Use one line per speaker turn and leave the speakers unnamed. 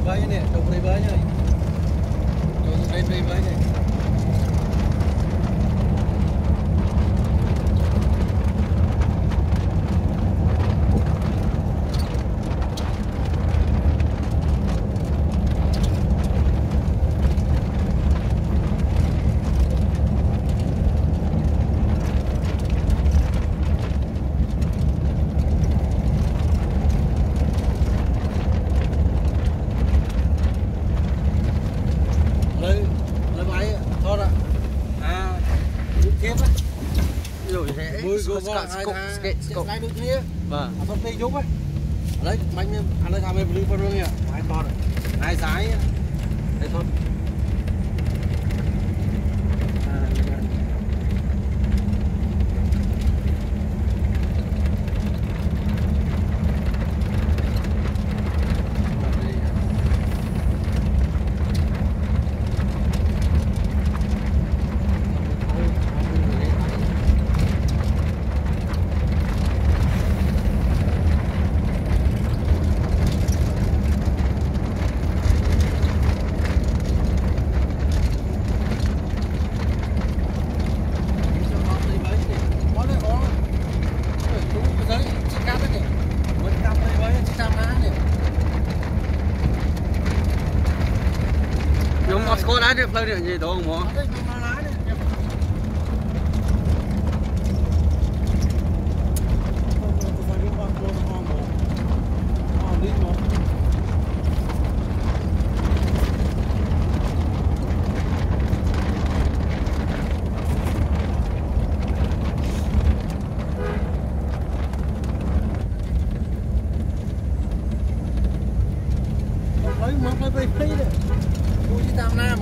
boleh bayar ni, tak boleh. thiếp á.
Rồi thế. Mười gồm là hai thang. Cậu
ngay được kia.
Vâng.
Ở phần tây giúp á. Ở đây mạnh anh ấy làm em lưu phần luôn nhỉ hai con này hai trái
đấy thôi Đúng mà có đá đi, lâu gì đâu không có.
Hãy subscribe cho kênh Ghiền Úgy itt ám nem,